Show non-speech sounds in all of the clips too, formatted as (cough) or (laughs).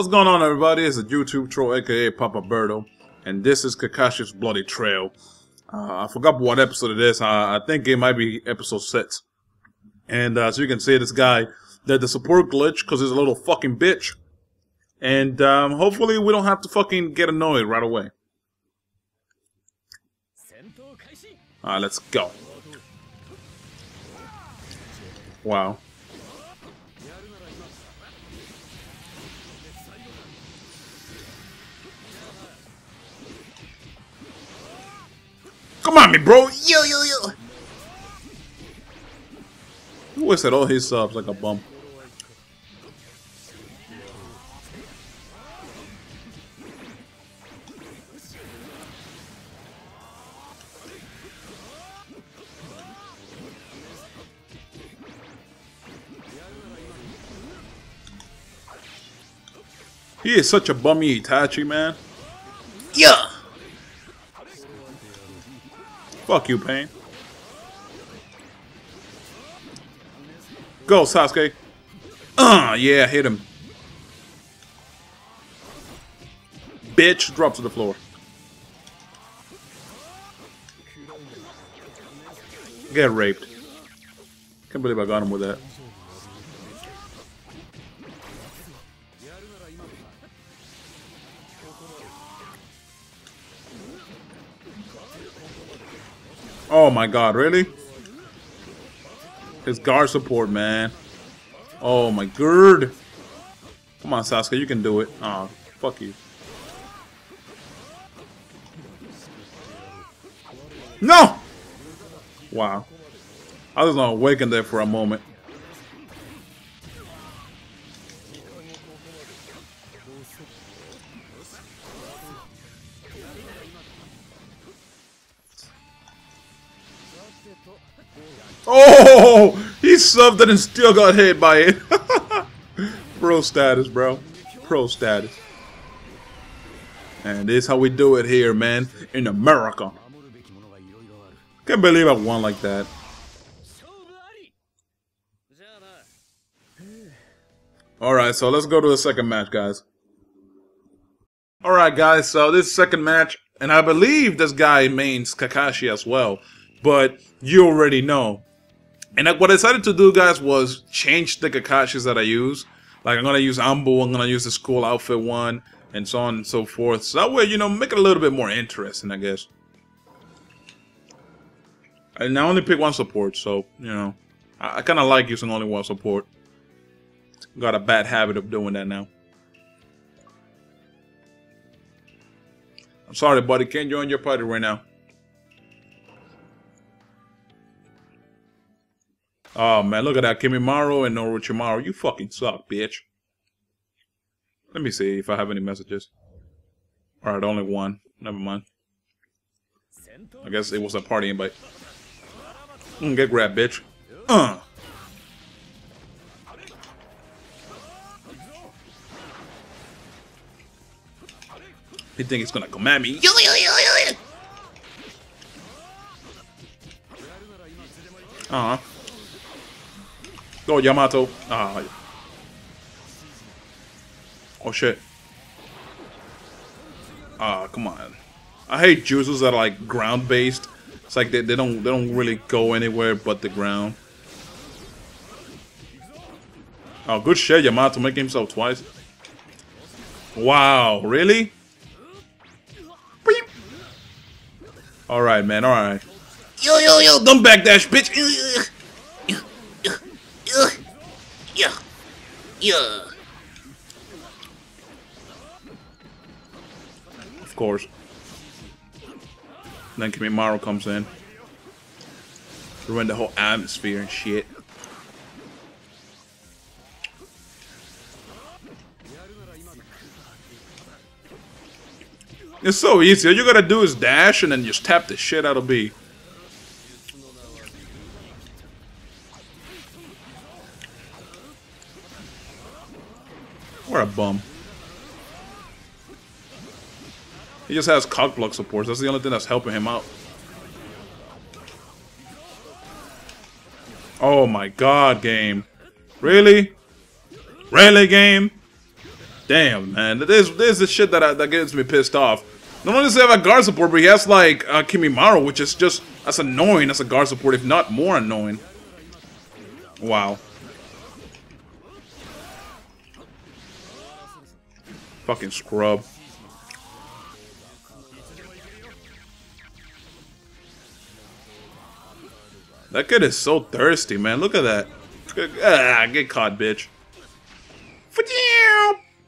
What's going on everybody? It's a YouTube troll aka Papa Berto and this is Kakashi's Bloody Trail. Uh, I forgot what episode it is. Uh, I think it might be episode 6. And uh, so you can see this guy did the support glitch because he's a little fucking bitch. And um, hopefully we don't have to fucking get annoyed right away. Alright, let's go. Wow. Come on, me bro. Yo, yo, yo. He wasted all his subs like a bum. He is such a bummy Itachi, man. Yeah. Fuck you, Pain. Go, Sasuke. Uh, yeah, hit him. Bitch, drop to the floor. Get raped. Can't believe I got him with that. Oh my god, really? His guard support, man. Oh my god. Come on, Sasuke, you can do it. Oh, fuck you. No! Wow. I was gonna awaken there for a moment. Oh, he subbed it and still got hit by it. (laughs) Pro status, bro. Pro status. And this is how we do it here, man. In America. Can't believe I won like that. Alright, so let's go to the second match, guys. Alright, guys, so this second match, and I believe this guy mains Kakashi as well, but you already know and what I decided to do, guys, was change the Kakashis that I use. Like, I'm going to use Anbu, I'm going to use the school outfit one, and so on and so forth. So that way, you know, make it a little bit more interesting, I guess. And I only pick one support, so, you know, I, I kind of like using only one support. Got a bad habit of doing that now. I'm sorry, buddy. Can't join your party right now. Oh man, look at that. Kimimaro and Orochimaru. You fucking suck, bitch. Let me see if I have any messages. Alright, only one. Never mind. I guess it was a party invite. Mm, get grabbed, bitch. Uh. He think he's gonna come at me. Uh huh. Go, Yamato. Ah. Oh, shit. Ah, come on. I hate jutsus that are like ground based. It's like they, they don't they don't really go anywhere but the ground. Oh, good shit, Yamato making himself twice. Wow, really? Alright, man, alright. Yo, yo, yo, don't backdash, bitch! (laughs) Yeah. Yeah. Of course. then Kimimaro comes in. Ruin the whole atmosphere and shit. It's so easy. All you gotta do is dash and then just tap the shit out of B. What a bum. He just has cock block supports. That's the only thing that's helping him out. Oh my god, game. Really? Really, game? Damn, man. This, There's, there's the shit that, I, that gets me pissed off. Not only does he have a guard support, but he has, like, uh, Kimimaro, which is just as annoying as a guard support, if not more annoying. Wow. Fucking scrub. That kid is so thirsty, man. Look at that. Ah, get caught, bitch.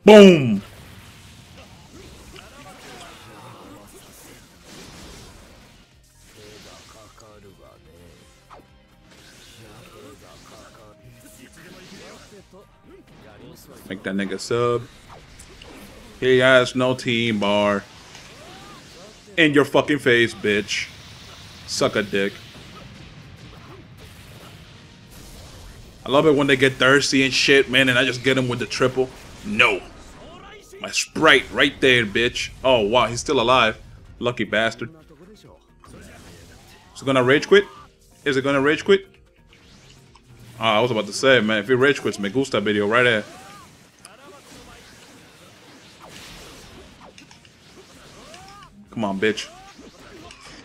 Boom! Make that nigga sub. He has no team bar. In your fucking face, bitch. Suck a dick. I love it when they get thirsty and shit, man, and I just get them with the triple. No. My sprite right there, bitch. Oh, wow, he's still alive. Lucky bastard. Is it gonna rage quit? Is it gonna rage quit? Oh, I was about to say, man, if he rage quits, me gusta video right there. Come on, bitch.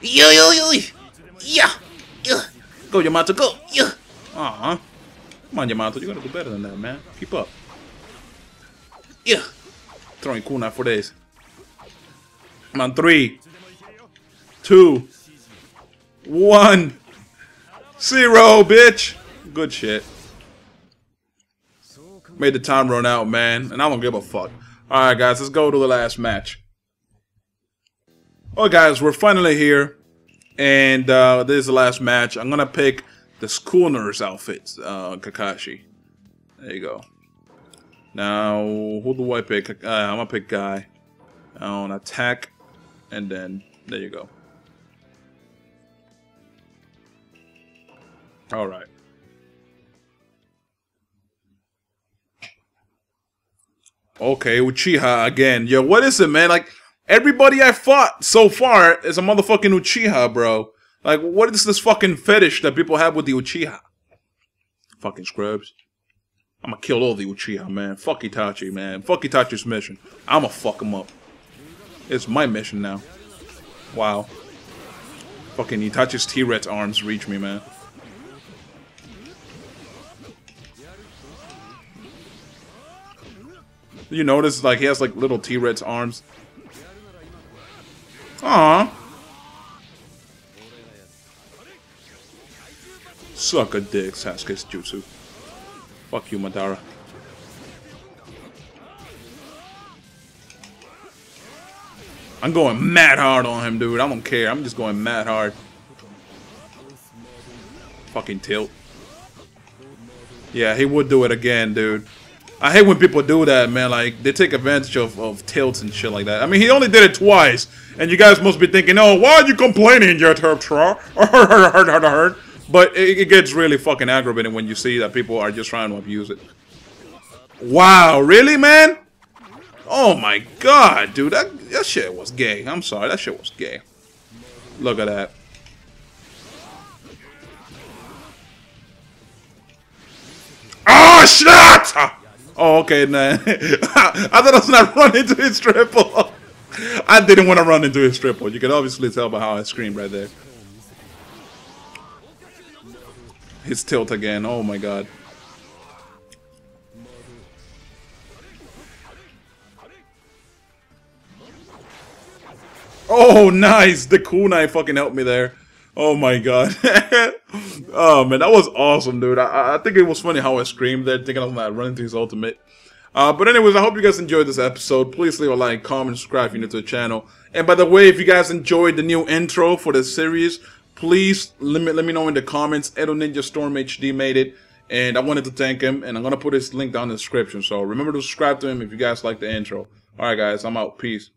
Yo, yo, yo. Yeah. Yeah. Go, Yamato, go. Yeah. Uh-huh. Come on, Yamato, you gotta do better than that, man. Keep up. Yeah. Throwing kunai for days. Come on, three, two, one, zero, bitch. Good shit. Made the time run out, man, and I don't give a fuck. Alright, guys, let's go to the last match. Oh, guys, we're finally here, and uh, this is the last match. I'm gonna pick the Schooner's outfits, uh, Kakashi. There you go. Now, who do I pick? Uh, I'm gonna pick Guy. On attack, and then there you go. All right. Okay, Uchiha again. Yo, what is it, man? Like, everybody I fought so far is a motherfucking Uchiha, bro. Like, what is this fucking fetish that people have with the Uchiha? Fucking scrubs. I'm gonna kill all the Uchiha, man. Fuck Itachi, man. Fuck Itachi's mission. I'm gonna fuck him up. It's my mission now. Wow. Fucking Itachi's T-Rex arms reach me, man. You notice, like, he has, like, little T-Rex arms? Aww. Suck a dick, Sasuke's jutsu. Fuck you, Madara. I'm going mad hard on him, dude. I don't care. I'm just going mad hard. Fucking tilt. Yeah, he would do it again, dude. I hate when people do that, man. Like, they take advantage of, of tilts and shit like that. I mean, he only did it twice. And you guys must be thinking, oh, why are you complaining, you terp (laughs) But it, it gets really fucking aggravating when you see that people are just trying to abuse it. Wow, really, man? Oh my god, dude. That, that shit was gay. I'm sorry, that shit was gay. Look at that. Ah, oh, shit! Oh, okay, man. (laughs) I thought I was not running into his triple. (laughs) I didn't want to run into his triple. You can obviously tell by how I screamed right there. His tilt again. Oh my god. Oh, nice! The kunai fucking helped me there. Oh my god. (laughs) oh man, that was awesome, dude. I, I think it was funny how I screamed there, thinking I was not running his ultimate. Uh, but anyways, I hope you guys enjoyed this episode. Please leave a like, comment, subscribe if you're new to the channel. And by the way, if you guys enjoyed the new intro for the series, please let me, let me know in the comments. Edo Ninja Storm HD made it. And I wanted to thank him. And I'm going to put his link down in the description. So remember to subscribe to him if you guys like the intro. Alright guys, I'm out. Peace.